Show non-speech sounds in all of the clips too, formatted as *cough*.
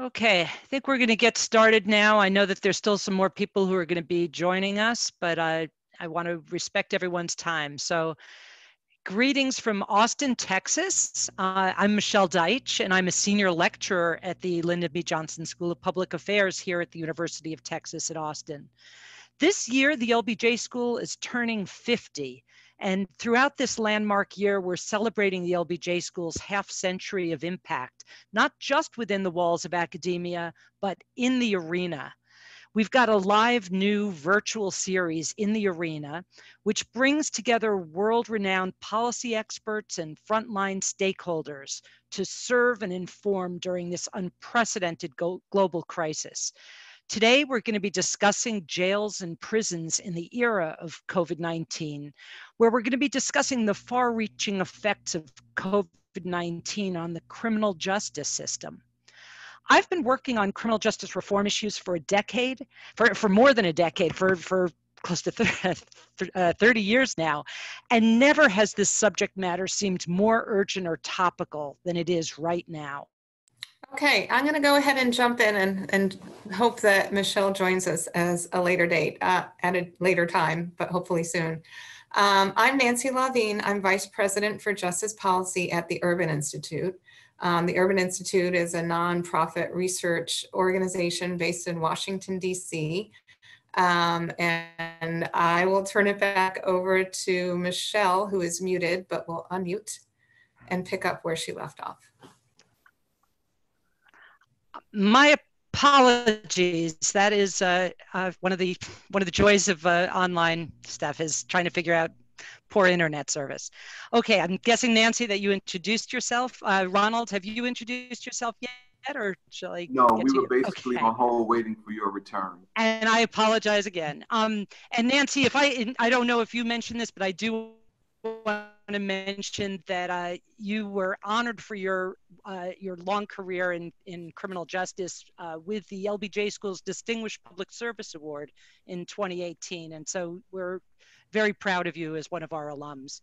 Okay, I think we're going to get started now. I know that there's still some more people who are going to be joining us, but I, I want to respect everyone's time. So, greetings from Austin, Texas. Uh, I'm Michele Deitch, and I'm a senior lecturer at the Lyndon B. Johnson School of Public Affairs here at the University of Texas at Austin. This year, the LBJ School is turning 50. And throughout this landmark year, we're celebrating the LBJ School's half century of impact, not just within the walls of academia, but in the arena. We've got a live new virtual series in the arena, which brings together world renowned policy experts and frontline stakeholders to serve and inform during this unprecedented global crisis. Today, we're going to be discussing jails and prisons in the era of COVID 19, where we're going to be discussing the far reaching effects of COVID 19 on the criminal justice system. I've been working on criminal justice reform issues for a decade, for, for more than a decade, for, for close to *laughs* uh, 30 years now, and never has this subject matter seemed more urgent or topical than it is right now. Okay, I'm going to go ahead and jump in and, and hope that Michele joins us as a later date, uh, at a later time, but hopefully soon. Um, I'm Nancy La Vigne. I'm Vice President for Justice Policy at the Urban Institute. Um, the Urban Institute is a nonprofit research organization based in Washington, D.C. Um, and I will turn it back over to Michele, who is muted, but will unmute and pick up where she left off my apologies. That is uh, uh, one of the one of the joys of uh, online stuff is trying to figure out poor internet service. Okay, I'm guessing Nancy that you introduced yourself. Uh, Ronald, have you introduced yourself yet, or shall I? No, we were basically okay. on hold waiting for your return. And I apologize again. Um, and Nancy, if I I don't know if you mentioned this, but I do want to mention that uh, you were honored for your uh, your long career in, in criminal justice uh, with the LBJ School's Distinguished Public Service Award in 2018. And so we're very proud of you as one of our alums.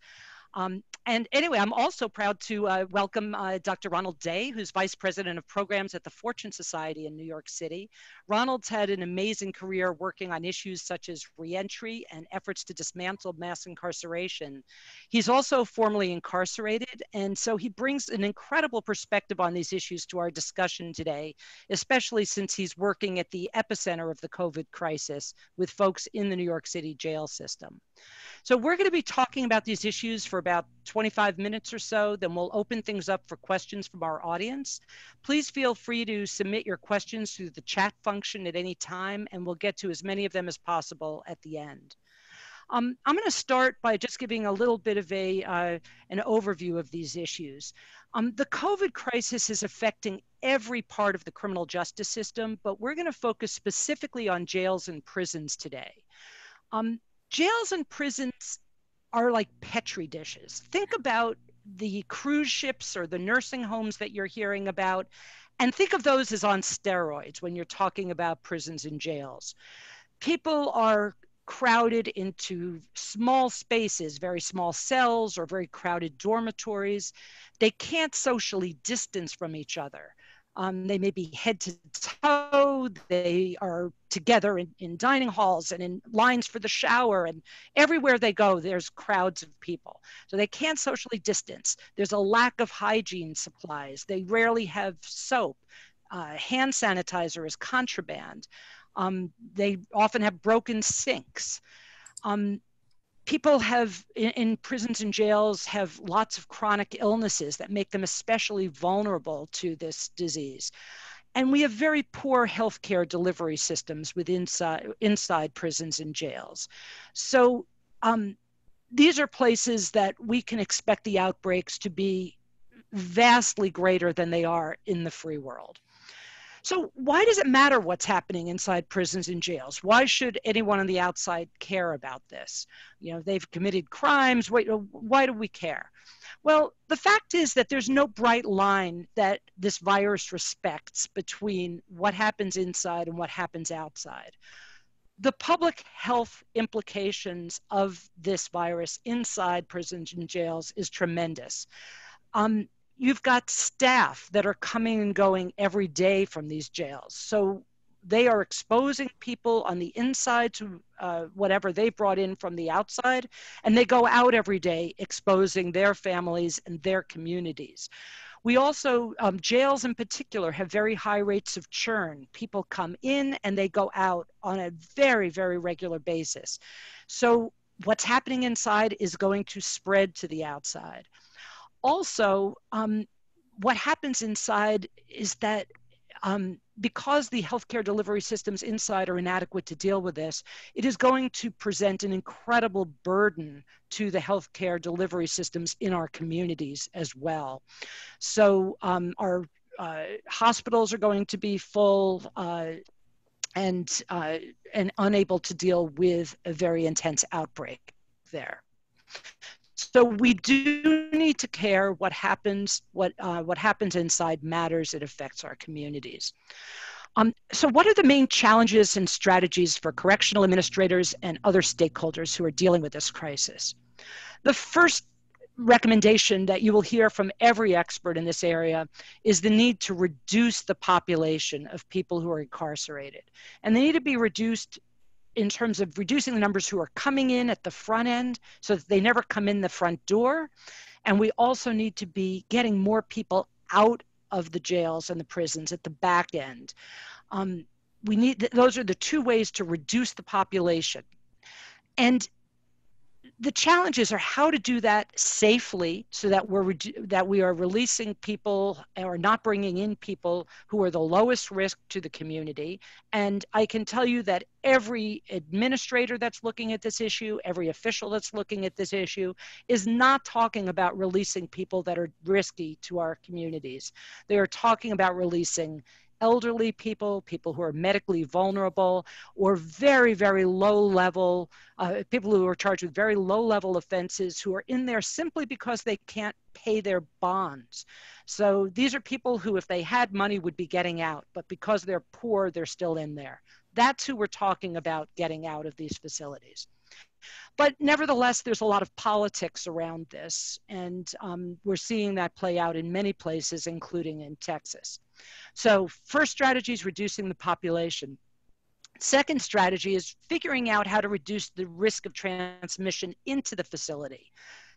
Um, and anyway, I'm also proud to uh, welcome uh, Dr. Ronald Day, who's Vice President of Programs at the Fortune Society in New York City. Ronald's had an amazing career working on issues such as reentry and efforts to dismantle mass incarceration. He's also formerly incarcerated, and so he brings an incredible perspective on these issues to our discussion today, especially since he's working at the epicenter of the COVID crisis with folks in the New York City jail system. So we're going to be talking about these issues for about 25 minutes or so. Then we'll open things up for questions from our audience. Please feel free to submit your questions through the chat function at any time, and we'll get to as many of them as possible at the end. Um, I'm going to start by just giving a little bit of a uh, an overview of these issues. Um, the COVID crisis is affecting every part of the criminal justice system, but we're going to focus specifically on jails and prisons today. Um, jails and prisons are like petri dishes. Think about the cruise ships or the nursing homes that you're hearing about, and think of those as on steroids when you're talking about prisons and jails. People are crowded into small spaces, very small cells or very crowded dormitories. They can't socially distance from each other. Um, they may be head to toe. They are together in, in dining halls and in lines for the shower. And everywhere they go, there's crowds of people. So they can't socially distance. There's a lack of hygiene supplies. They rarely have soap. Uh, hand sanitizer is contraband. Um, they often have broken sinks. Um, people have in, prisons and jails have lots of chronic illnesses that make them especially vulnerable to this disease. And we have very poor healthcare delivery systems within inside, inside prisons and jails. So um, these are places that we can expect the outbreaks to be vastly greater than they are in the free world so, why does it matter what's happening inside prisons and jails? Why should anyone on the outside care about this? You know, they've committed crimes. Why, why do we care? Well, the fact is that there's no bright line that this virus respects between what happens inside and what happens outside. The public health implications of this virus inside prisons and jails is tremendous. Um, you've got staff that are coming and going every day from these jails. So they are exposing people on the inside to uh, whatever they brought in from the outside, and they go out every day exposing their families and their communities. We also, um, jails in particular, have very high rates of churn. People come in and they go out on a very, very regular basis. So, what's happening inside is going to spread to the outside. Also, um, what happens inside is that um, because the healthcare delivery systems inside are inadequate to deal with this, it is going to present an incredible burden to the healthcare delivery systems in our communities as well. So um, our uh, hospitals are going to be full uh, and uh, and unable to deal with a very intense outbreak there. So we do need to care what happens, what, uh, what happens inside matters, it affects our communities. Um, so what are the main challenges and strategies for correctional administrators and other stakeholders who are dealing with this crisis? The first recommendation that you will hear from every expert in this area is the need to reduce the population of people who are incarcerated. And they need to be reduced in terms of reducing the numbers who are coming in at the front end so that they never come in the front door. And we also need to be getting more people out of the jails and the prisons at the back end. Um, we need those are the two ways to reduce the population. And the challenges are how to do that safely so that we're that we are releasing people or not bringing in people who are the lowest risk to the community. And i can tell you that every administrator that's looking at this issue every official that's looking at this issue is not talking about releasing people that are risky to our communities. They are talking about releasing elderly people, people who are medically vulnerable, or very, very low level, uh, people who are charged with very low level offenses who are in there simply because they can't pay their bonds. So these are people who, if they had money, would be getting out, but because they're poor, they're still in there. That's who we're talking about getting out of these facilities. But nevertheless, there's a lot of politics around this, and um, we're seeing that play out in many places, including in Texas. So, first strategy is reducing the population. Second strategy is figuring out how to reduce the risk of transmission into the facility.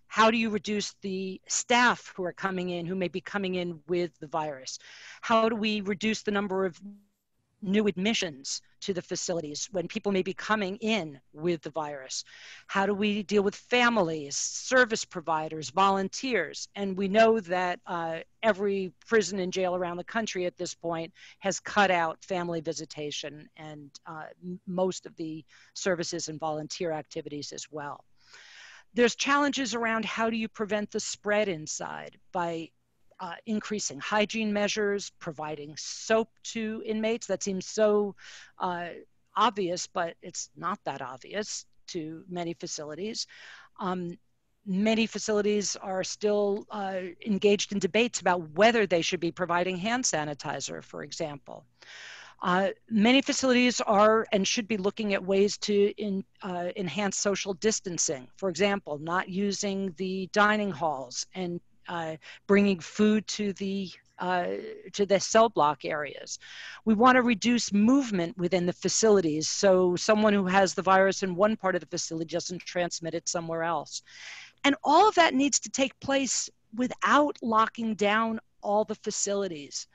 How do you reduce the staff who are coming in, who may be coming in with the virus? How do we reduce the number of new admissions to the facilities when people may be coming in with the virus? How do we deal with families, service providers, volunteers? And we know that uh, every prison and jail around the country at this point has cut out family visitation and uh, most of the services and volunteer activities as well. There's challenges around how do you prevent the spread inside by uh, increasing hygiene measures, providing soap to inmates. That seems so uh, obvious, but it's not that obvious to many facilities. Um, many facilities are still uh, engaged in debates about whether they should be providing hand sanitizer, for example. Uh, many facilities are and should be looking at ways to in, uh, enhance social distancing. For example, not using the dining halls and uh, bringing food to the uh, to the cell block areas. We want to reduce movement within the facilities so someone who has the virus in one part of the facility doesn't transmit it somewhere else. And all of that needs to take place without locking down all the facilities.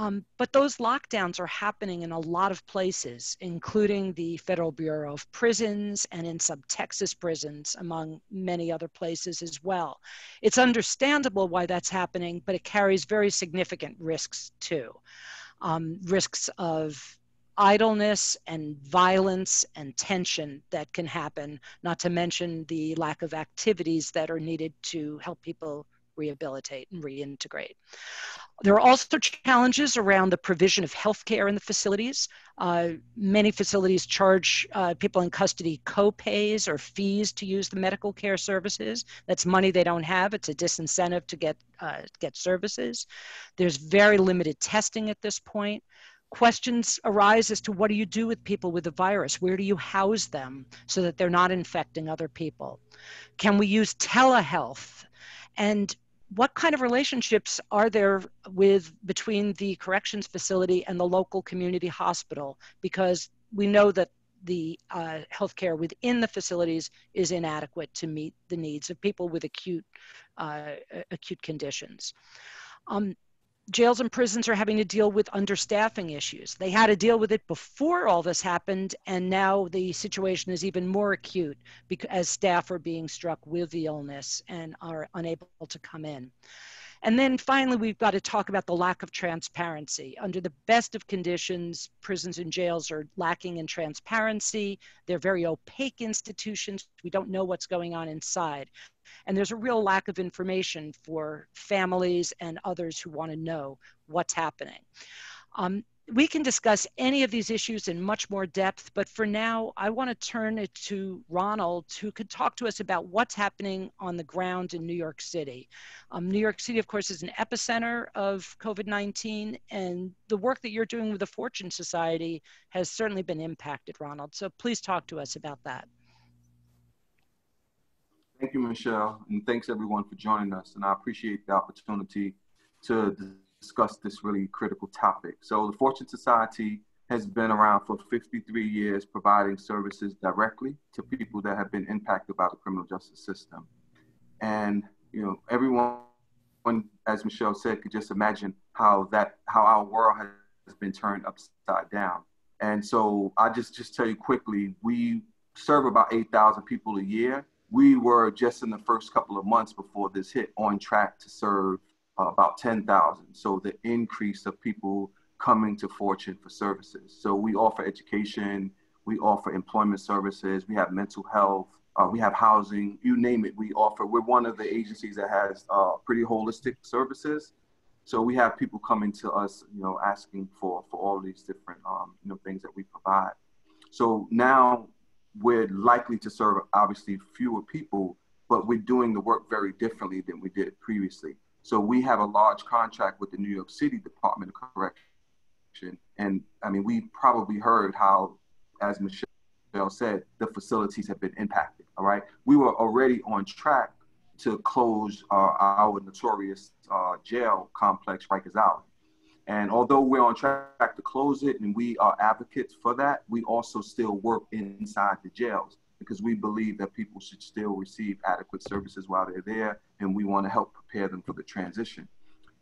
Um, but those lockdowns are happening in a lot of places, including the Federal Bureau of Prisons and in some Texas prisons, among many other places as well. It's understandable why that's happening, but it carries very significant risks too. Um, risks of idleness and violence and tension that can happen, not to mention the lack of activities that are needed to help people rehabilitate and reintegrate. There are also challenges around the provision of health care in the facilities. Uh, many facilities charge uh, people in custody co-pays or fees to use the medical care services. That's money they don't have. It's a disincentive to get, uh, get services. There's very limited testing at this point. Questions arise as to what do you do with people with the virus? Where do you house them so that they're not infecting other people? Can we use telehealth? And what kind of relationships are there with between the corrections facility and the local community hospital? Because we know that the uh, healthcare within the facilities is inadequate to meet the needs of people with acute uh, acute conditions. Um, jails and prisons are having to deal with understaffing issues. They had to deal with it before all this happened, and now the situation is even more acute because as staff are being struck with the illness and are unable to come in. And then finally, we've got to talk about the lack of transparency. Under the best of conditions, prisons and jails are lacking in transparency. They're very opaque institutions. We don't know what's going on inside. And there's a real lack of information for families and others who want to know what's happening. Um, we can discuss any of these issues in much more depth, but for now, I want to turn it to Ronald, who could talk to us about what's happening on the ground in New York City. Um, New York City, of course, is an epicenter of COVID 19, and the work that you're doing with the Fortune Society has certainly been impacted, Ronald. So please talk to us about that. Thank you, Michele, and thanks everyone for joining us. And I appreciate the opportunity to discuss this really critical topic. So the Fortune Society has been around for 53 years providing services directly to people that have been impacted by the criminal justice system. And, you know, everyone, as Michele said, could just imagine how that, how our world has been turned upside down. And so I just, just tell you quickly, we serve about 8,000 people a year. We were just in the first couple of months before this hit on track to serve uh, about 10,000. So the increase of people coming to Fortune for services. So we offer education, we offer employment services, we have mental health, uh, we have housing, you name it, we offer. We're one of the agencies that has uh, pretty holistic services. So we have people coming to us, you know, asking for for all these different, um, you know, things that we provide. So now we're likely to serve obviously fewer people, but we're doing the work very differently than we did previously. So we have a large contract with the New York City Department of Correction. And I mean, we probably heard how, as Michele said, the facilities have been impacted. All right. We were already on track to close uh, our notorious uh, jail complex, Rikers Island. And although we're on track to close it and we are advocates for that, we also still work inside the jails because we believe that people should still receive adequate services while they're there and we want to help prepare them for the transition.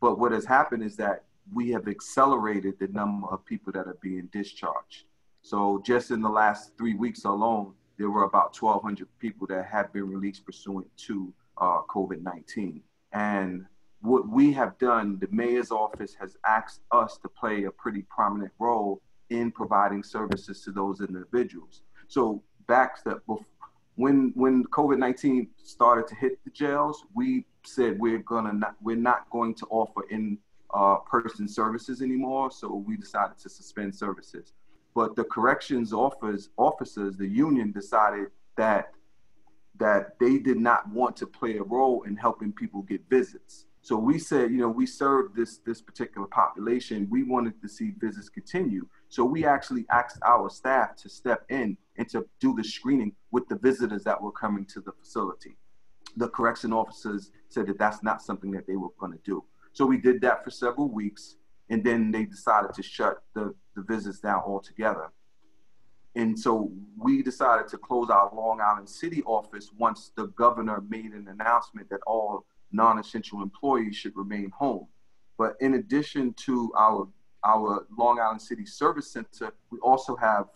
But what has happened is that we have accelerated the number of people that are being discharged. So just in the last three weeks alone, there were about 1,200 people that have been released pursuant to uh, COVID-19. And what we have done, the mayor's office has asked us to play a pretty prominent role in providing services to those individuals. So back step. When when COVID nineteen started to hit the jails, we said we're gonna not we're not going to offer in uh, person services anymore. So we decided to suspend services. But the corrections officers, officers, the union decided that that they did not want to play a role in helping people get visits. So we said, you know, we serve this this particular population. We wanted to see visits continue. So we actually asked our staff to step in and to do the screening with the visitors that were coming to the facility. The correction officers said that that's not something that they were going to do. So we did that for several weeks, and then they decided to shut the, the visits down altogether. And so we decided to close our Long Island City office once the governor made an announcement that all non essential employees should remain home. But in addition to our our Long Island City Service Center, we also have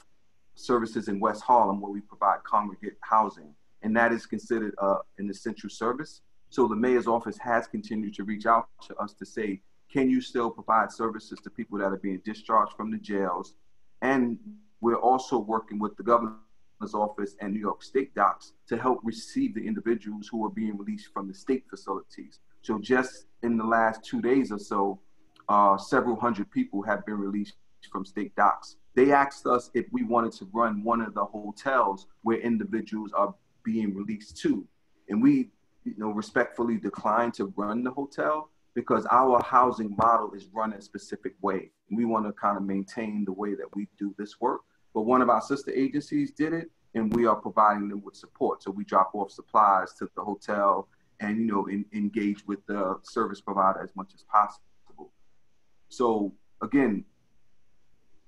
services in West Harlem where we provide congregate housing, and that is considered uh, an essential service. So the mayor's office has continued to reach out to us to say, can you still provide services to people that are being discharged from the jails? And we're also working with the governor's office and New York State DOCCS to help receive the individuals who are being released from the state facilities. So just in the last two days or so, uh, several hundred people have been released from state DOCCS. They asked us if we wanted to run one of the hotels where individuals are being released to. And we, you know, respectfully declined to run the hotel because our housing model is run a specific way. We want to kind of maintain the way that we do this work. But one of our sister agencies did it, and we are providing them with support. So we drop off supplies to the hotel and you know in, engage with the service provider as much as possible. So again,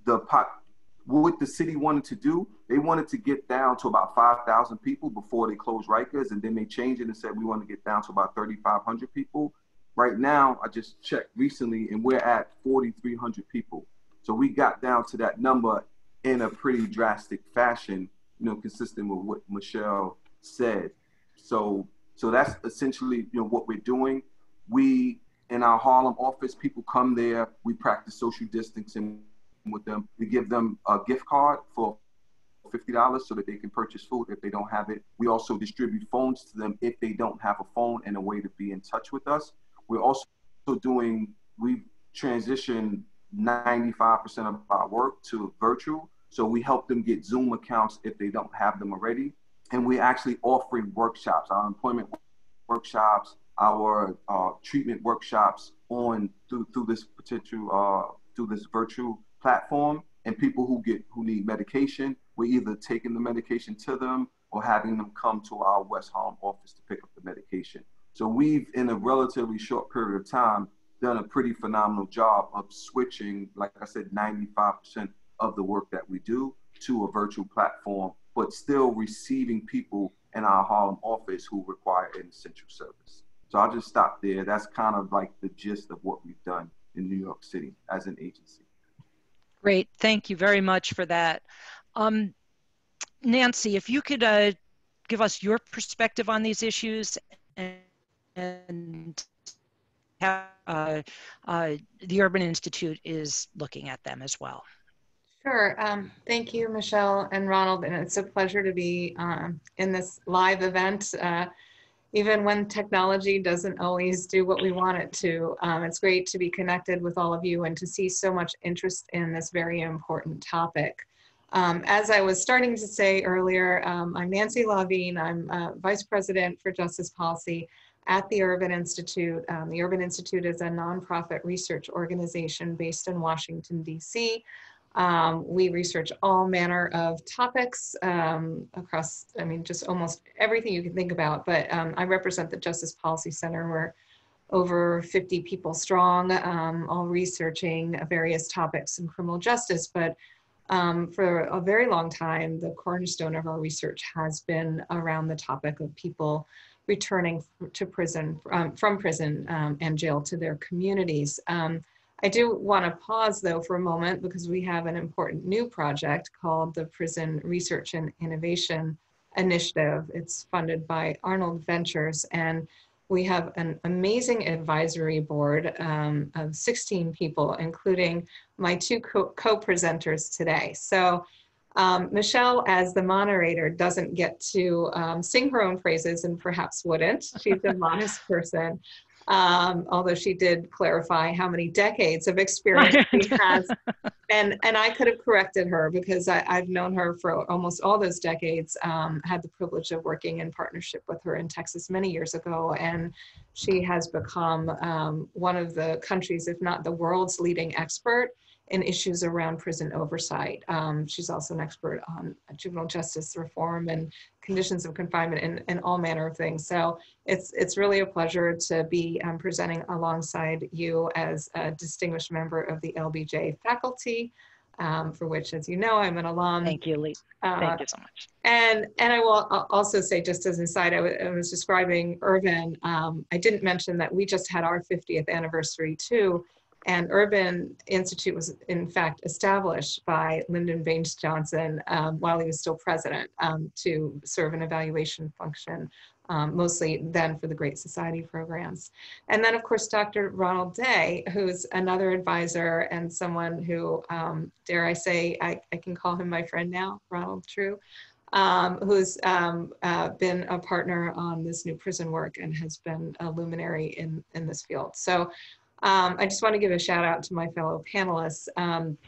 the pot, what the city wanted to do, they wanted to get down to about 5,000 people before they closed Rikers, and then they changed it and said we want to get down to about 3,500 people. Right now, I just checked recently, and we're at 4,300 people. So we got down to that number in a pretty drastic fashion, you know, consistent with what Michele said. So, so that's essentially, you know, what we're doing. We in our Harlem office, people come there. We practice social distancing with them. We give them a gift card for $50 so that they can purchase food if they don't have it. We also distribute phones to them if they don't have a phone and a way to be in touch with us. We're also doing, we've transitioned 95% of our work to virtual. So we help them get Zoom accounts if they don't have them already. And we're actually offering workshops, our employment workshops, our uh, treatment workshops on through, through this potential, uh, through this virtual platform. And people who get who need medication, we're either taking the medication to them or having them come to our West Harlem office to pick up the medication. So we've, in a relatively short period of time, done a pretty phenomenal job of switching, like I said, 95% of the work that we do to a virtual platform, but still receiving people in our Harlem office who require an essential service. So I'll just stop there. That's kind of like the gist of what we've done in New York City as an agency. Great. Thank you very much for that. Um, Nancy, if you could uh, give us your perspective on these issues and how uh, uh, the Urban Institute is looking at them as well. Sure. Um, thank you, Michele and Ronald. And it's a pleasure to be um, in this live event. Even when technology doesn't always do what we want it to, um, it's great to be connected with all of you and to see so much interest in this very important topic. Um, as I was starting to say earlier, um, I'm Nancy La Vigne. I'm uh, Vice President for Justice Policy at the Urban Institute. Um, the Urban Institute is a nonprofit research organization based in Washington, D.C. Um, we research all manner of topics um, across, I mean, just almost everything you can think about. But um, I represent the Justice Policy Center. We're over 50 people strong, um, all researching various topics in criminal justice. But um, for a very long time, the cornerstone of our research has been around the topic of people returning to prison, um, from prison and jail to their communities. I do want to pause though for a moment because we have an important new project called the Prison Research and Innovation Initiative. It's funded by Arnold Ventures and we have an amazing advisory board um, of 16 people, including my two co-presenters today. So um, Michele, as the moderator, doesn't get to um, sing her own praises and perhaps wouldn't. She's a *laughs* modest person, um, although she did clarify how many decades of experience she has. *laughs* And, and I could have corrected her because I, have known her for almost all those decades, um, had the privilege of working in partnership with her in Texas many years ago. And she has become um, one of the country's, if not the world's leading expert in issues around prison oversight. Um, she's also an expert on juvenile justice reform and conditions of confinement and, and all manner of things. So it's it's really a pleasure to be um, presenting alongside you as a distinguished member of the LBJ faculty, um, for which, as you know, I'm an alum. Thank you, Lee. Uh, Thank you so much. And and I will also say, just as an aside, I, was describing Urban. Um, I didn't mention that we just had our 50th anniversary too. And Urban Institute was, in fact, established by Lyndon Baines Johnson um, while he was still president um, to serve an evaluation function, um, mostly then for the Great Society programs. And then, of course, Dr. Ronald Day, who's another advisor and someone who, um, dare I say, I, I, can call him my friend now, Ronald True. Um, who's um, uh, been a partner on this new prison work and has been a luminary in, in this field. So um, I just want to give a shout out to my fellow panelists um,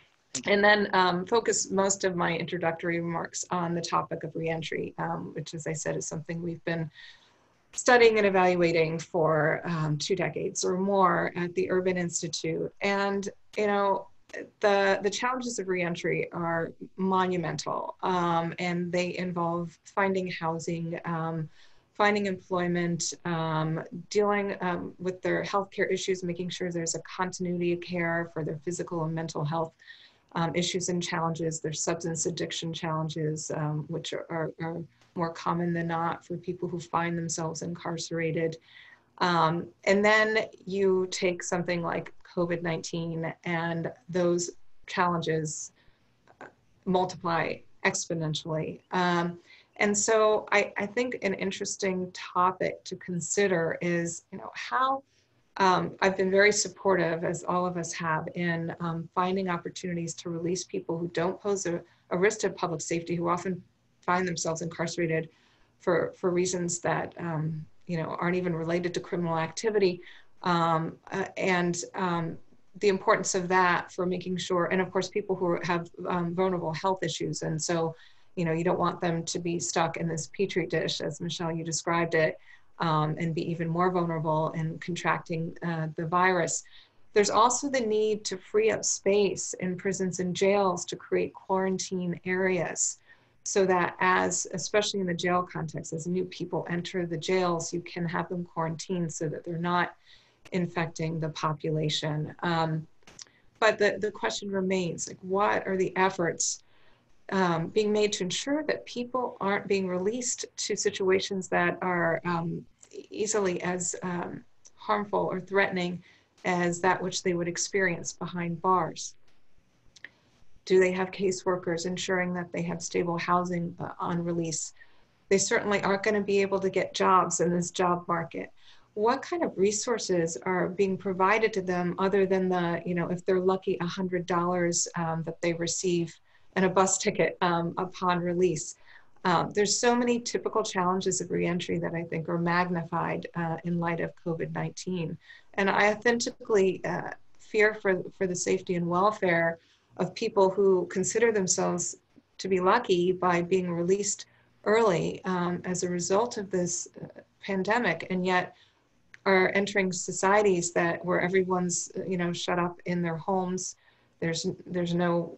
and then um, focus most of my introductory remarks on the topic of reentry, um, which as I said is something we've been studying and evaluating for um, two decades or more at the Urban Institute. And, you know, the, the challenges of reentry are monumental um, and they involve finding housing, finding employment, um, dealing um, with their healthcare issues, making sure there's a continuity of care for their physical and mental health um, issues and challenges, their substance addiction challenges, um, which are, are, are, more common than not for people who find themselves incarcerated. Um, and then you take something like COVID 19 and those challenges multiply exponentially. And so I, I think an interesting topic to consider is, you know, how um, I've been very supportive, as all of us have, in um, finding opportunities to release people who don't pose a, a, risk to public safety, who often find themselves incarcerated for, for reasons that, um, you know, aren't even related to criminal activity. Um, uh, and um, the importance of that for making sure, and of course, people who have um, vulnerable health issues. And so, you know, you don't want them to be stuck in this petri dish, as Michele, you described it, um, and be even more vulnerable in contracting uh, the virus. There's also the need to free up space in prisons and jails to create quarantine areas so that as, especially in the jail context, as new people enter the jails, you can have them quarantined so that they're not infecting the population. Um, but the, the question remains, like what are the efforts um, being made to ensure that people aren't being released to situations that are um, easily as um, harmful or threatening as that which they would experience behind bars? Do they have caseworkers ensuring that they have stable housing uh, on release? They certainly aren't going to be able to get jobs in this job market what kind of resources are being provided to them other than the, you know, if they're lucky, $100 um, that they receive and a bus ticket um, upon release? Um, there's so many typical challenges of reentry that I think are magnified uh, in light of COVID-19. And I authentically uh, fear for, for the safety and welfare of people who consider themselves to be lucky by being released early um, as a result of this uh, pandemic. And yet are entering societies that where everyone's you know shut up in their homes there's there's no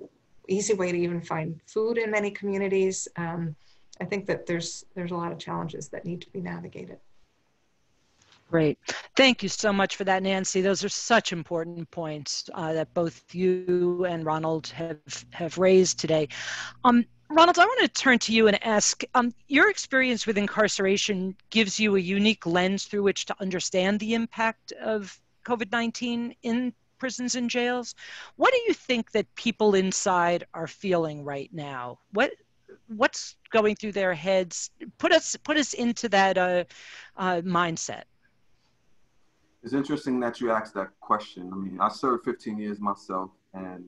easy way to even find food in many communities um, i think that there's there's a lot of challenges that need to be navigated Great. Thank you so much for that, Nancy. Those are such important points uh, that both you and Ronald have, have raised today. Um, Ronald, I want to turn to you and ask um, your experience with incarceration gives you a unique lens through which to understand the impact of COVID 19 in prisons and jails. What do you think that people inside are feeling right now? What what's going through their heads? Put us put us into that uh, uh, mindset. It's interesting that you asked that question. I mean, I served 15 years myself and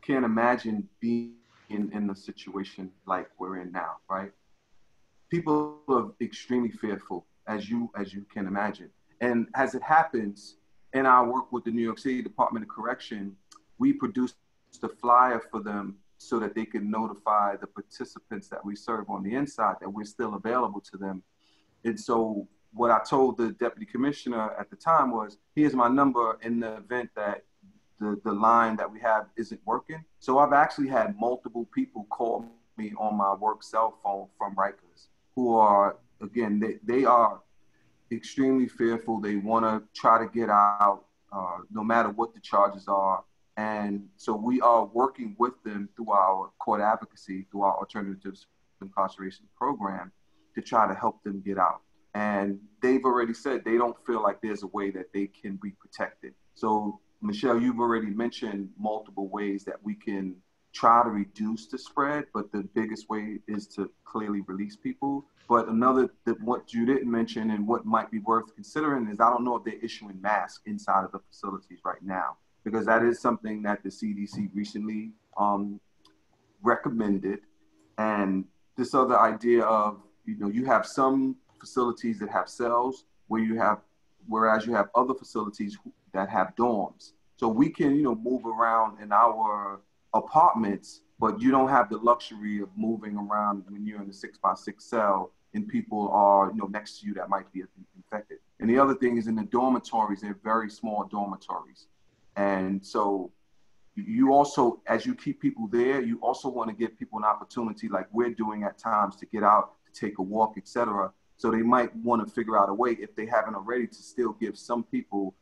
can't imagine being in, in the situation like we're in now, right? People are extremely fearful, as you as you can imagine. And as it happens, in our work with the New York City Department of Correction, we produced the flyer for them so that they can notify the participants that we serve on the inside that we're still available to them. And so what I told the deputy commissioner at the time was, here's my number in the event that the, the line that we have isn't working. So I've actually had multiple people call me on my work cell phone from Rikers who are, again, they, they are extremely fearful. They want to try to get out uh, no matter what the charges are. And so we are working with them through our court advocacy, through our alternatives incarceration program to try to help them get out. And they've already said they don't feel like there's a way that they can be protected. So Michele, you've already mentioned multiple ways that we can try to reduce the spread, but the biggest way is to clearly release people. But another that what you didn't mention and what might be worth considering is I don't know if they're issuing masks inside of the facilities right now because that is something that the CDC recently um, recommended. And this other idea of you know you have some facilities that have cells where you have whereas you have other facilities that have dorms. So we can, you know, move around in our apartments, but you don't have the luxury of moving around when you're in a six by six cell and people are, you know, next to you that might be infected. And the other thing is in the dormitories, they're very small dormitories. And so you also, as you keep people there, you also want to give people an opportunity like we're doing at times to get out, to take a walk, etc. So they might want to figure out a way, if they haven't already, to still give some people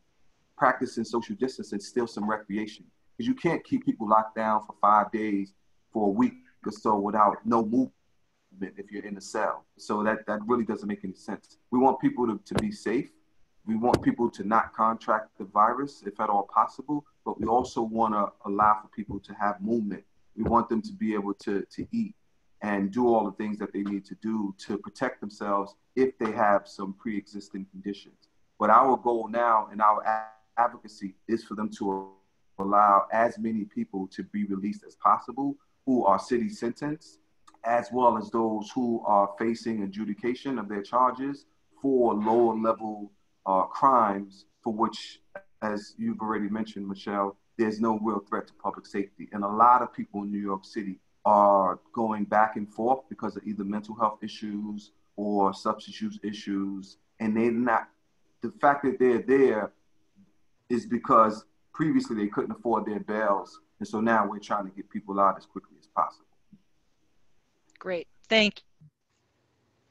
practicing social distance and still some recreation. Because you can't keep people locked down for five days for a week or so without no movement if you're in a cell. So that, that really doesn't make any sense. We want people to, to be safe. We want people to not contract the virus if at all possible, but we also want to allow for people to have movement. We want them to be able to, to eat and do all the things that they need to do to protect themselves if they have some pre-existing conditions. But our goal now and our advocacy is for them to allow as many people to be released as possible who are city sentenced, as well as those who are facing adjudication of their charges for lower level uh, crimes for which, as you've already mentioned, Michele, there's no real threat to public safety. And a lot of people in New York City are going back and forth because of either mental health issues or substance use issues. And they're not, the fact that they're there is because previously they couldn't afford their bails. And so now we're trying to get people out as quickly as possible. Great. Thank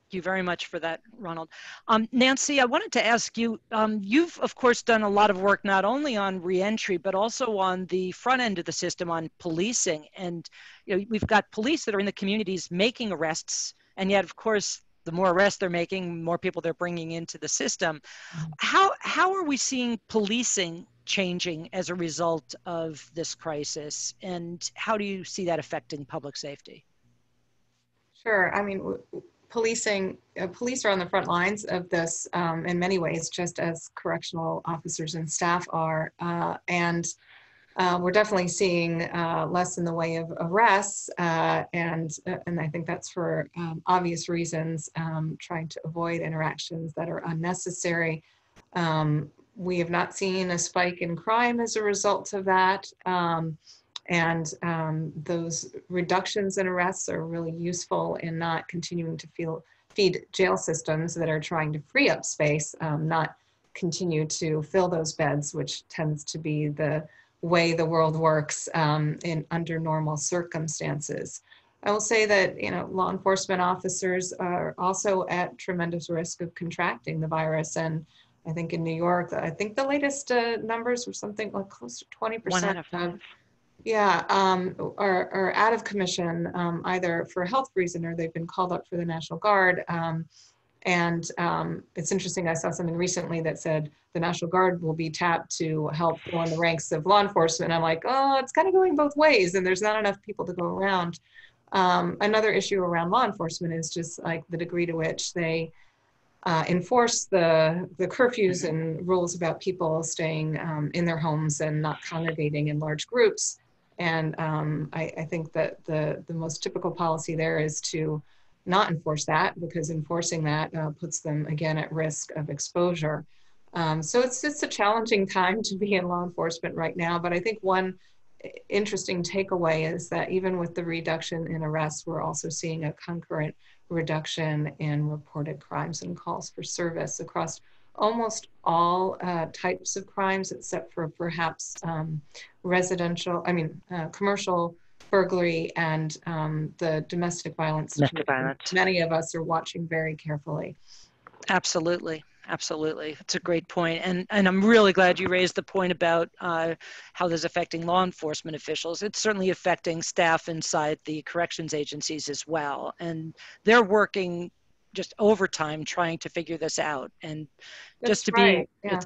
you very much for that, Ronald. Um, Nancy, I wanted to ask you, um, you've of course done a lot of work not only on reentry, but also on the front end of the system on policing. And you know, we've got police that are in the communities making arrests, and yet of course the more arrests they're making, more people they're bringing into the system. How how are we seeing policing changing as a result of this crisis, and how do you see that affecting public safety? Sure. I mean, policing, uh, police are on the front lines of this um, in many ways, just as correctional officers and staff are, uh, and uh, we're definitely seeing uh, less in the way of arrests, uh, and uh, and I think that's for um, obvious reasons, um, trying to avoid interactions that are unnecessary. Um, we have not seen a spike in crime as a result of that, um, and um, those reductions in arrests are really useful in not continuing to feel, feed jail systems that are trying to free up space, um, not continue to fill those beds, which tends to be the way the world works um, in under normal circumstances. I will say that you know law enforcement officers are also at tremendous risk of contracting the virus, and I think in New York, I think the latest uh, numbers were something like close to twenty percent of yeah um, are, are out of commission um, either for a health reason or they've been called up for the National Guard. Um, and um, it's interesting, I saw something recently that said the National Guard will be tapped to help on the ranks of law enforcement. I'm like, oh, it's kind of going both ways, and there's not enough people to go around. Um, another issue around law enforcement is just like the degree to which they uh, enforce the, the curfews and rules about people staying um, in their homes and not congregating in large groups. And um, I, I, think that the, the most typical policy there is to not enforce that because enforcing that uh, puts them again at risk of exposure. Um, so it's it's a challenging time to be in law enforcement right now. But I think one interesting takeaway is that even with the reduction in arrests, we're also seeing a concurrent reduction in reported crimes and calls for service across almost all uh, types of crimes, except for perhaps um, residential, I mean, uh, commercial burglary and um, the domestic violence. Domestic violence. Many of us are watching very carefully. Absolutely. Absolutely, it's a great point, and and I'm really glad you raised the point about uh, how this is affecting law enforcement officials. It's certainly affecting staff inside the corrections agencies as well, and they're working just overtime trying to figure this out. And That's just to right. be yeah.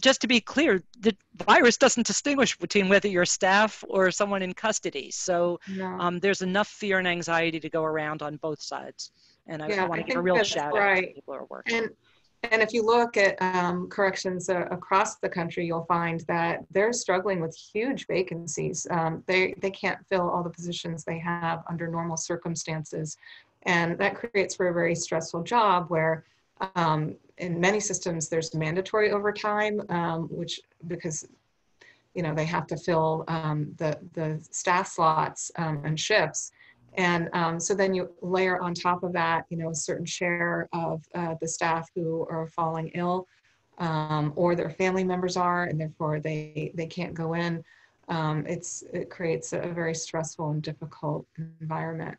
just to be clear, the virus doesn't distinguish between whether you're staff or someone in custody. So um, there's enough fear and anxiety to go around on both sides. And I, yeah, want to give a real shout right. out to people who are working. And, and if you look at um, corrections uh, across the country, you'll find that they're struggling with huge vacancies. Um, they, they can't fill all the positions they have under normal circumstances. And that creates for a very stressful job where um, in many systems there's mandatory overtime, um, which because you know they have to fill um, the the staff slots um, and shifts, and um, so then you layer on top of that, you know, a certain share of uh, the staff who are falling ill, um, or their family members are, and therefore they they can't go in. it's it creates a very stressful and difficult environment.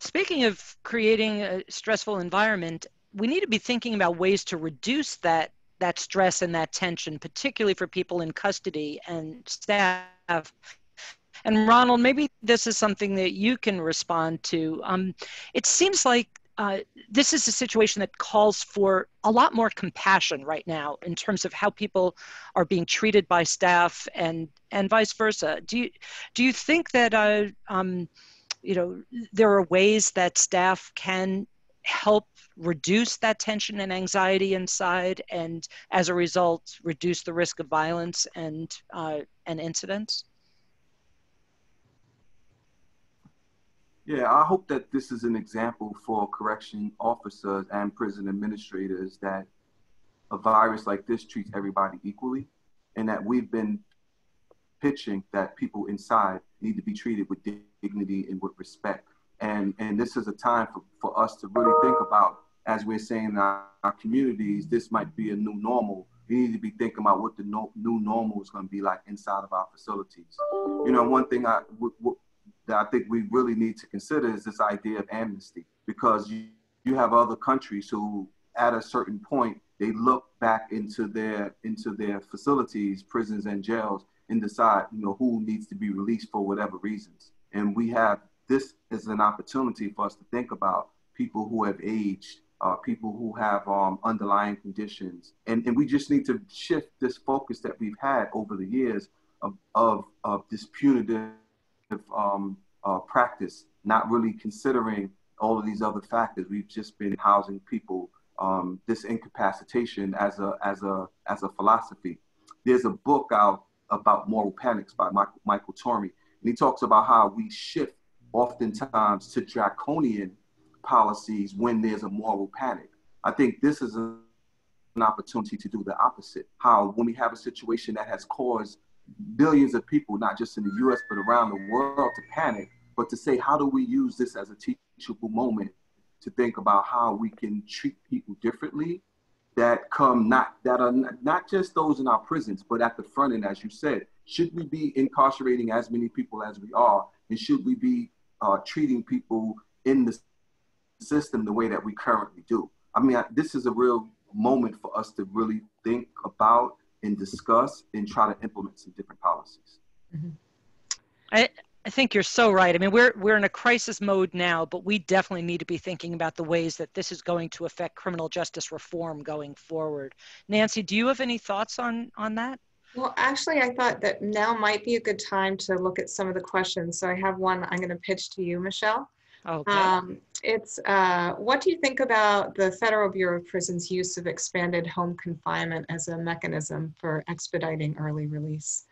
Speaking of creating a stressful environment, we need to be thinking about ways to reduce that that stress and that tension, particularly for people in custody and staff. And Ronald, maybe this is something that you can respond to. Um, it seems like uh, this is a situation that calls for a lot more compassion right now in terms of how people are being treated by staff and and vice versa. Do you do you think that uh, um, you know there are ways that staff can help reduce that tension and anxiety inside, and as a result, reduce the risk of violence and uh, and incidents? Yeah, I hope that this is an example for correction officers and prison administrators that a virus like this treats everybody equally, and that we've been pitching that people inside need to be treated with dignity and with respect. And and this is a time for, for us to really think about as we're saying in our, our communities, this might be a new normal. We need to be thinking about what the no, new normal is going to be like inside of our facilities. You know, one thing I I w- w- that I think we really need to consider is this idea of amnesty, because you, you have other countries who, at a certain point, they look back into their into their facilities, prisons and jails, and decide, you know, who needs to be released for whatever reasons. And we have this as an opportunity for us to think about people who have aged uh, people who have um, underlying conditions. And, and we just need to shift this focus that we've had over the years of, of, of this punitive um, uh, practice, not really considering all of these other factors. We've just been housing people um, this incapacitation as a, as, a, as a philosophy. There's a book out about moral panics by Michael, Michael Tonry, and he talks about how we shift oftentimes to draconian policies when there's a moral panic. I think this is a, an opportunity to do the opposite. How, when we have a situation that has caused billions of people, not just in the US, but around the world, to panic, but to say, how do we use this as a teachable moment to think about how we can treat people differently that come not that are not just those in our prisons, but at the front end, as you said, should we be incarcerating as many people as we are, and should we be uh, treating people in the system the way that we currently do. I mean, I, this is a real moment for us to really think about and discuss and try to implement some different policies. Mm-hmm. I, I think you're so right. I mean, we're we're in a crisis mode now, but we definitely need to be thinking about the ways that this is going to affect criminal justice reform going forward. Nancy, do you have any thoughts on on that? Well, actually, I thought that now might be a good time to look at some of the questions. So I have one I'm going to pitch to you, Michele. Okay. Um, it's uh, what do you think about the Federal Bureau of Prisons' use of expanded home confinement as a mechanism for expediting early release?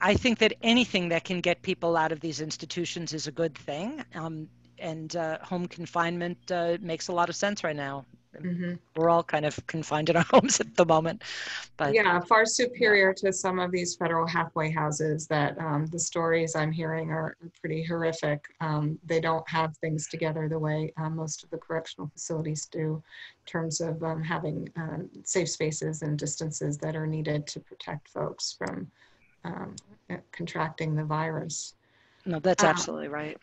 I think that anything that can get people out of these institutions is a good thing. Um, and uh, home confinement uh, makes a lot of sense right now. Mm-hmm. We're all kind of confined in our *laughs* homes at the moment. But yeah, far superior to some of these federal halfway houses that um, the stories I'm hearing are pretty horrific. Um, they don't have things together the way uh, most of the correctional facilities do in terms of um, having um, safe spaces and distances that are needed to protect folks from um, contracting the virus. No, that's uh, absolutely right.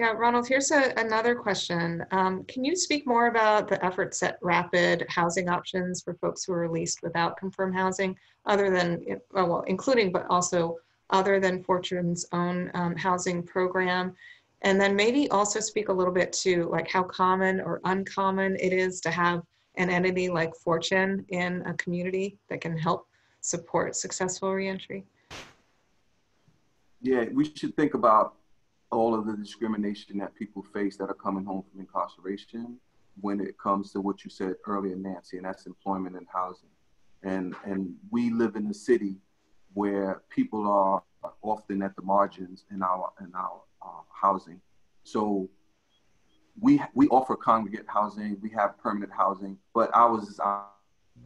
Yeah, Ronald, here's a, another question. Um, can you speak more about the efforts at rapid housing options for folks who are released without confirmed housing, other than, well, including, but also other than Fortune's own um, housing program? And then maybe also speak a little bit to like how common or uncommon it is to have an entity like Fortune in a community that can help support successful reentry. Yeah, we should think about all of the discrimination that people face that are coming home from incarceration when it comes to what you said earlier, Nancy, and that's employment and housing. And and we live in a city where people are often at the margins in our in our uh, housing. So we we offer congregate housing, we have permanent housing, but ours is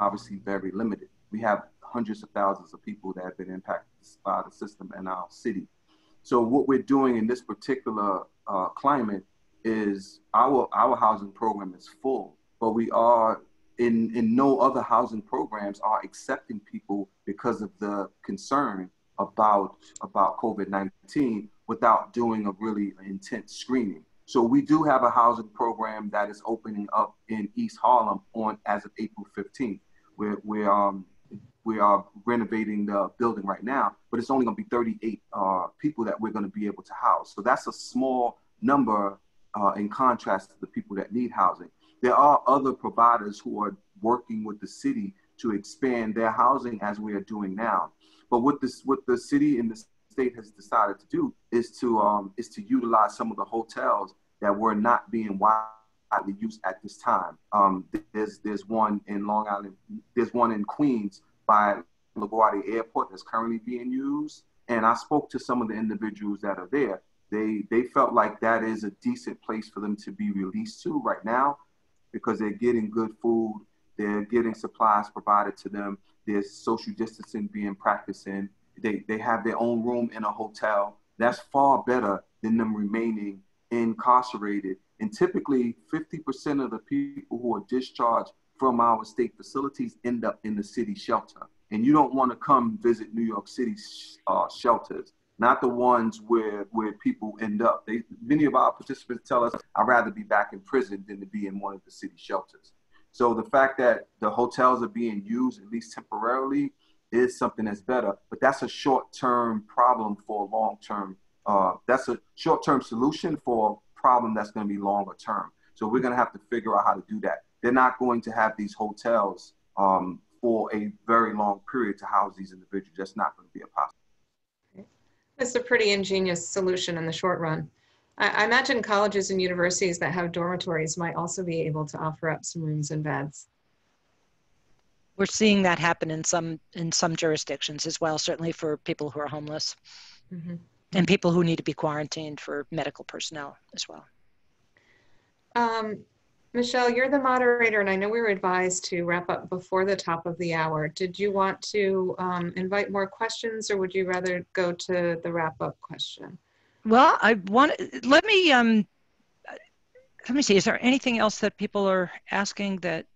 obviously very limited. We have hundreds of thousands of people that have been impacted by the system in our city. So what we're doing in this particular uh, climate is our our housing program is full, but we are in in no other housing programs are accepting people because of the concern about about COVID nineteen without doing a really intense screening. So we do have a housing program that is opening up in East Harlem on as of April 15th. We're, we're um, we are renovating the building right now, but it's only going to be 38 uh, people that we're going to be able to house. So that's a small number uh, in contrast to the people that need housing. There are other providers who are working with the city to expand their housing as we are doing now. But what this, what the city and the state has decided to do is to um, is to utilize some of the hotels that were not being widely used at this time. Um, there's there's one in Long Island. There's one in Queens by LaGuardia Airport that's currently being used. And I spoke to some of the individuals that are there. They they felt like that is a decent place for them to be released to right now because they're getting good food, they're getting supplies provided to them, there's social distancing being practiced in, they, they have their own room in a hotel. That's far better than them remaining incarcerated. And typically 50% of the people who are discharged from our state facilities end up in the city shelter. And you don't want to come visit New York City uh, shelters, not the ones where where people end up. They, many of our participants tell us, I'd rather be back in prison than to be in one of the city shelters. So the fact that the hotels are being used, at least temporarily, is something that's better. But that's a short-term problem for a long-term. Uh, that's a short-term solution for a problem that's going to be longer term. So we're going to have to figure out how to do that they're not going to have these hotels um, for a very long period to house these individuals. That's not going to be a possibility. It's a pretty ingenious solution in the short run. I, I imagine colleges and universities that have dormitories might also be able to offer up some rooms and beds. We're seeing that happen in some in some jurisdictions as well, certainly for people who are homeless mm-hmm. and people who need to be quarantined for medical personnel as well. Um, Michele, you're the moderator, and I know we were advised to wrap up before the top of the hour. Did you want to um, invite more questions, or would you rather go to the wrap up question? Well, I want let me um, let me see. Is there anything else that people are asking that?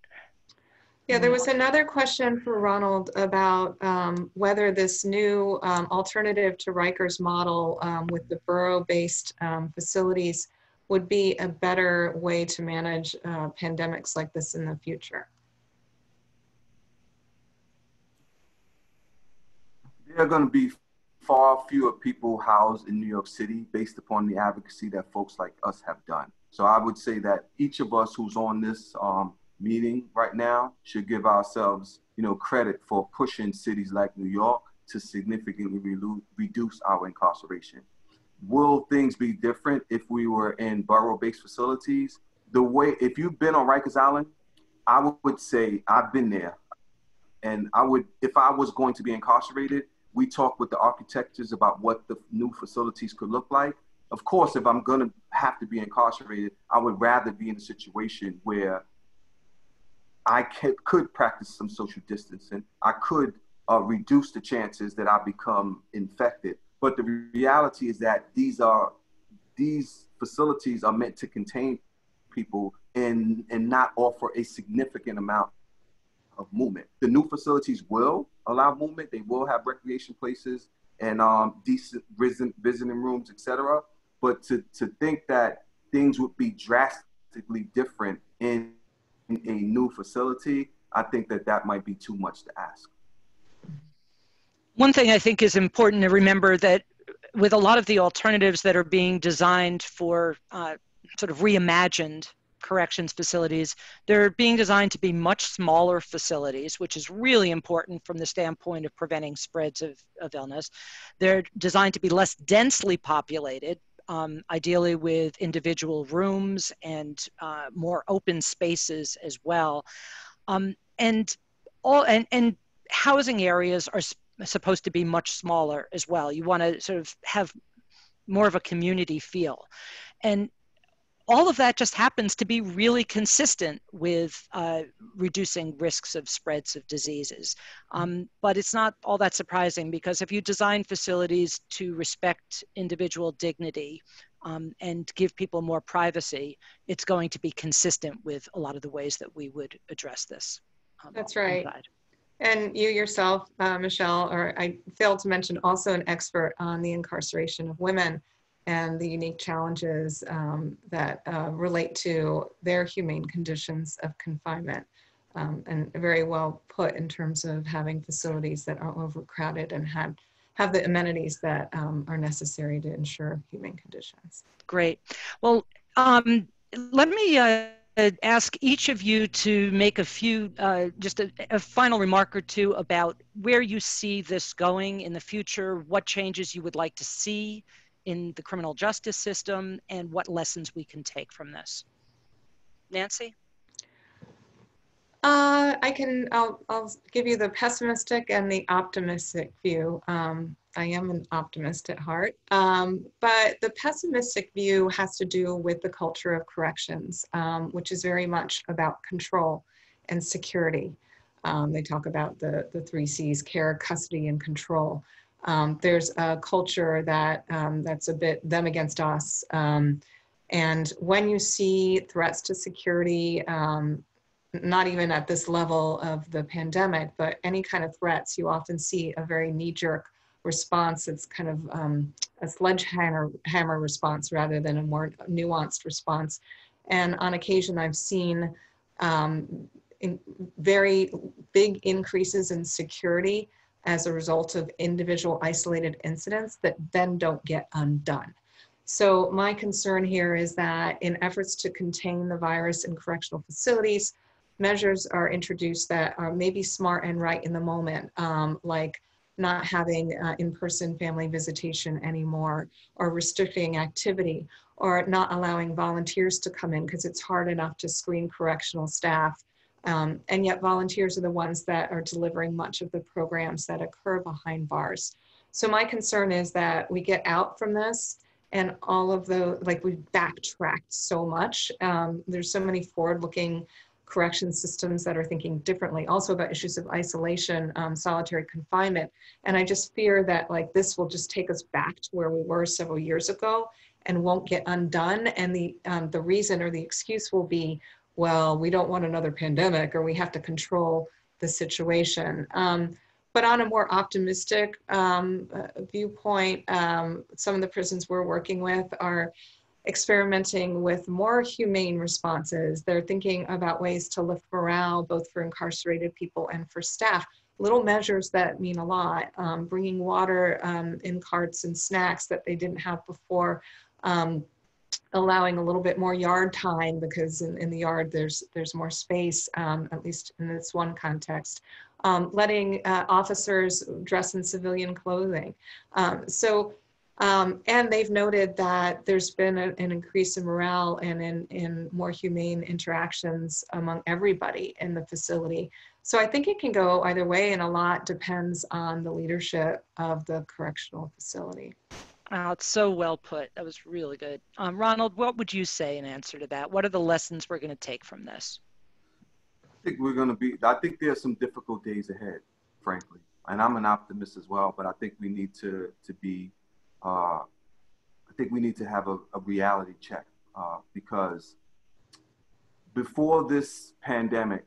Yeah, there was another question for Ronald about um, whether this new um, alternative to Rikers model um, with the borough-based um, facilities would be a better way to manage uh, pandemics like this in the future? There are going to be far fewer people housed in New York City based upon the advocacy that folks like us have done. So I would say that each of us who's on this um, meeting right now should give ourselves, you know, credit for pushing cities like New York to significantly re- reduce our incarceration will things be different if we were in borough-based facilities? The way, if you've been on Rikers Island, I would say I've been there, and I would, if I was going to be incarcerated, we talk with the architects about what the new facilities could look like. Of course, if I'm going to have to be incarcerated, I would rather be in a situation where I could, practice some social distancing. I could uh, reduce the chances that I become infected. But the reality is that these are these facilities are meant to contain people and and not offer a significant amount of movement. The new facilities will allow movement. They will have recreation places and um, decent visiting rooms, etc. But to, to think that things would be drastically different in, in a new facility, I think that that might be too much to ask one thing I think is important to remember that with a lot of the alternatives that are being designed for uh, sort of reimagined corrections facilities, they're being designed to be much smaller facilities, which is really important from the standpoint of preventing spreads of, of illness. They're designed to be less densely populated, um, ideally with individual rooms and uh, more open spaces as well. Um, and all and, and housing areas are supposed to be much smaller as well. You want to sort of have more of a community feel. And all of that just happens to be really consistent with uh, reducing risks of spreads of diseases. Um, but it's not all that surprising because if you design facilities to respect individual dignity um, and give people more privacy, it's going to be consistent with a lot of the ways that we would address this. Um, That's right. Inside. And you yourself, uh, Michele, or I failed to mention also an expert on the incarceration of women and the unique challenges um, that uh, relate to their humane conditions of confinement. Um, and very well put in terms of having facilities that are overcrowded and have, have the amenities that um, are necessary to ensure humane conditions. Great. Well, um, let me uh, ask each of you to make a few, uh, just a, a, final remark or two about where you see this going in the future, what changes you would like to see in the criminal justice system, and what lessons we can take from this. Nancy? Uh, I can, I'll, I'll give you the pessimistic and the optimistic view. Um, I am an optimist at heart. Um, but the pessimistic view has to do with the culture of corrections, um, which is very much about control and security. Um, they talk about the, the three C's, care, custody, and control. Um, there's a culture that um, that's a bit them against us. Um, and when you see threats to security, not even at this level of the pandemic, but any kind of threats, you often see a very knee jerk response. It's kind of um, a sledgehammer hammer response rather than a more nuanced response. And on occasion, I've seen um, very big increases in security as a result of individual isolated incidents that then don't get undone. So my concern here is that in efforts to contain the virus in correctional facilities, measures are introduced that are maybe smart and right in the moment, um, like not having uh, in-person family visitation anymore or restricting activity or not allowing volunteers to come in because it's hard enough to screen correctional staff. Um, and yet volunteers are the ones that are delivering much of the programs that occur behind bars. So my concern is that we get out from this and all of the, like we've backtracked so much. Um, there's so many forward looking correction systems that are thinking differently, also about issues of isolation, um, solitary confinement. And I just fear that like this will just take us back to where we were several years ago and won't get undone. And the, um, the reason or the excuse will be, well, we don't want another pandemic or we have to control the situation. Um, but on a more optimistic um, uh, viewpoint, um, some of the prisons we're working with are experimenting with more humane responses. They're thinking about ways to lift morale, both for incarcerated people and for staff. Little measures that mean a lot, um, bringing water um, in carts and snacks that they didn't have before, um, allowing a little bit more yard time because in, in the yard there's there's more space, um, at least in this one context. Um, letting uh, officers dress in civilian clothing. Um, so um, and they've noted that there's been a, an increase in morale and in, in more humane interactions among everybody in the facility. So I think it can go either way, and a lot depends on the leadership of the correctional facility. Wow, it's so well put. That was really good. Um, Ronald, what would you say in answer to that? What are the lessons we're going to take from this? I think we're going to be, I think there's some difficult days ahead, frankly. And I'm an optimist as well, but I think we need to, to be uh, I think we need to have a, a reality check uh, because before this pandemic,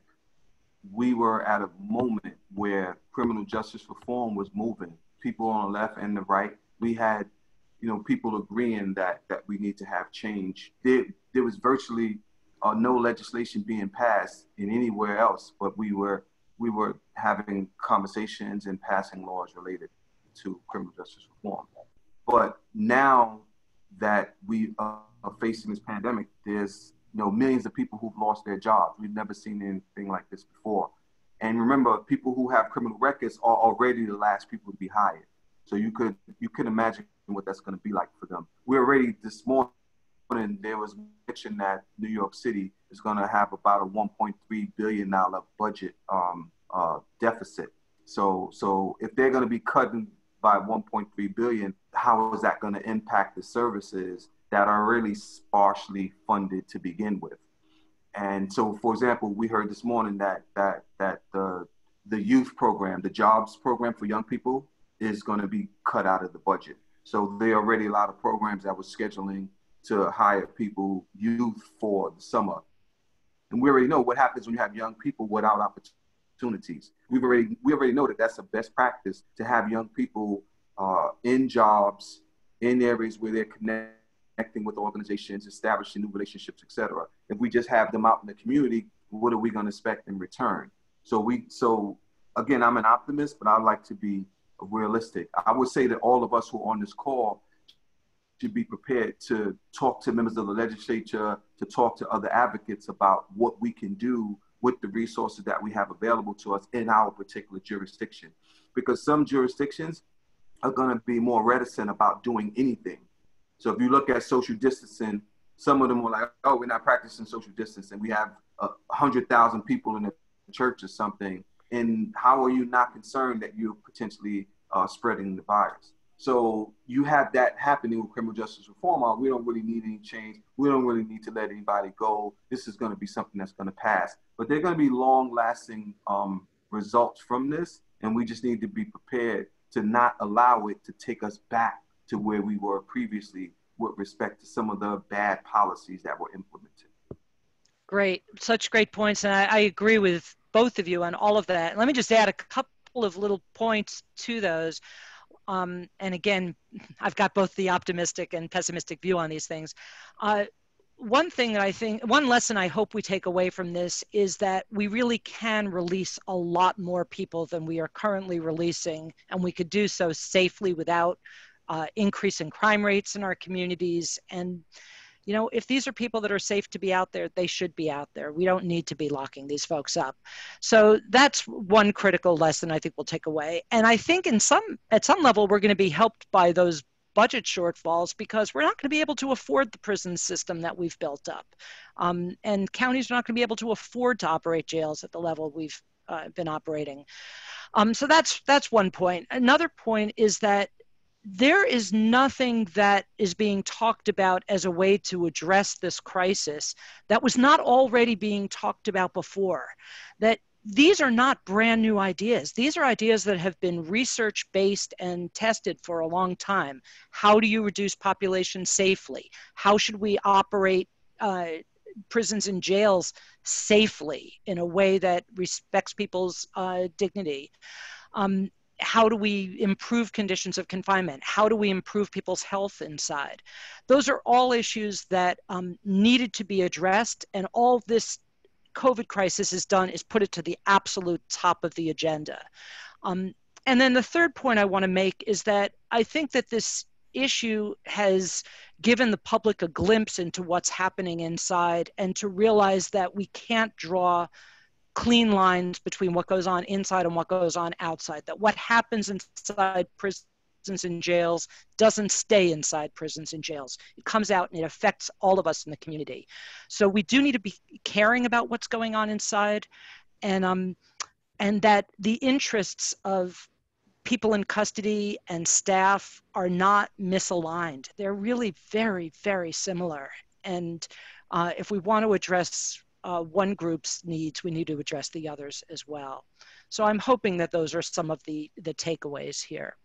we were at a moment where criminal justice reform was moving. People on the left and the right, we had, you know, people agreeing that that we need to have change. There, there was virtually uh, no legislation being passed in anywhere else, but we were we were having conversations and passing laws related to criminal justice reform. But now that we are facing this pandemic, there's you know millions of people who've lost their jobs. We've never seen anything like this before. And remember, people who have criminal records are already the last people to be hired. So you could you could imagine what that's going to be like for them. We already this morning there was mention that New York City is going to have about a 1.3 billion dollar budget um, uh, deficit. So so if they're going to be cutting by 1.3 billion, how is that going to impact the services that are really sparsely funded to begin with? And so, for example, we heard this morning that that that the the youth program, the jobs program for young people, is going to be cut out of the budget. So there are already a lot of programs that were scheduling to hire people, youth for the summer. And we already know what happens when you have young people without opportunity opportunities. We've already we already know that that's a best practice to have young people uh, in jobs in areas where they're connecting with organizations, establishing new relationships, etc. If we just have them out in the community, what are we going to expect in return? So we so again, I'm an optimist, but I like to be realistic. I would say that all of us who are on this call should be prepared to talk to members of the legislature, to talk to other advocates about what we can do with the resources that we have available to us in our particular jurisdiction. Because some jurisdictions are going to be more reticent about doing anything. So if you look at social distancing, some of them were like, oh, we're not practicing social distancing. We have a hundred thousand people in the church or something. And how are you not concerned that you're potentially uh, spreading the virus? So you have that happening with criminal justice reform. We don't really need any change. We don't really need to let anybody go. This is going to be something that's going to pass. But there are going to be long lasting um, results from this. And we just need to be prepared to not allow it to take us back to where we were previously with respect to some of the bad policies that were implemented. Great. Such great points. And I, I agree with both of you on all of that. Let me just add a couple of little points to those. Um, and again, I've got both the optimistic and pessimistic view on these things. Uh, one thing that I think, one lesson I hope we take away from this is that we really can release a lot more people than we are currently releasing, and we could do so safely without uh, increasing crime rates in our communities and you know, if these are people that are safe to be out there, they should be out there. We don't need to be locking these folks up. So that's one critical lesson I think we'll take away. And I think in some at some level we're going to be helped by those budget shortfalls because we're not going to be able to afford the prison system that we've built up. Um, and counties are not going to be able to afford to operate jails at the level we've uh, been operating. Um, so that's that's one point. Another point is that there is nothing that is being talked about as a way to address this crisis that was not already being talked about before. That these are not brand new ideas. These are ideas that have been research based and tested for a long time. How do you reduce population safely? How should we operate uh, prisons and jails safely in a way that respects people's uh, dignity? Um, how do we improve conditions of confinement? How do we improve people's health inside? Those are all issues that um, needed to be addressed, and all this COVID crisis has done is put it to the absolute top of the agenda. Um, and then the third point I want to make is that I think that this issue has given the public a glimpse into what's happening inside and to realize that we can't draw clean lines between what goes on inside and what goes on outside. That what happens inside prisons and jails doesn't stay inside prisons and jails. It comes out and it affects all of us in the community. So we do need to be caring about what's going on inside, and um, and that the interests of people in custody and staff are not misaligned. They're really very, very similar. And uh, if we want to address uh, one group's needs, we need to address the others as well. So I'm hoping that those are some of the, the takeaways here.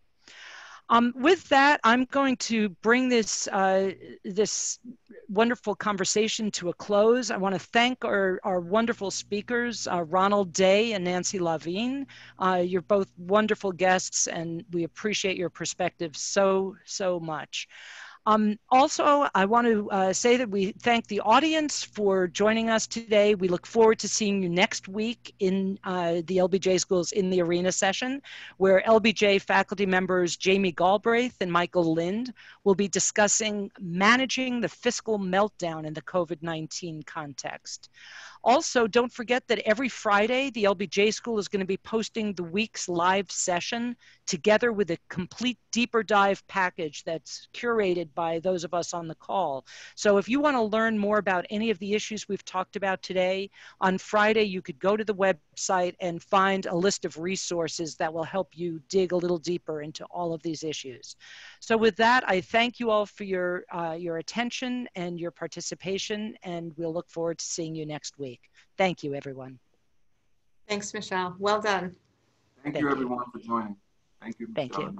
Um, with that, I'm going to bring this, uh, this wonderful conversation to a close. I want to thank our, our wonderful speakers, uh, Ronald Day and Nancy La Vigne. Uh, you're both wonderful guests, and we appreciate your perspective so, so much. Um, also, I want to uh, say that we thank the audience for joining us today. We look forward to seeing you next week in uh, the LBJ Schools in the Arena session, where LBJ faculty members Jamie Galbraith and Michael Lind will be discussing managing the fiscal meltdown in the COVID 19 context. Also, don't forget that every Friday, the LBJ School is going to be posting the week's live session together with a complete deeper dive package that's curated by those of us on the call. So if you want to learn more about any of the issues we've talked about today, on Friday, you could go to the website and find a list of resources that will help you dig a little deeper into all of these issues. So with that, I thank you all for your, uh, your attention and your participation, and we'll look forward to seeing you next week. Thank you, everyone. Thanks, Michele. Well done. Thank, Thank you, everyone, for joining. Thank you. Thank you.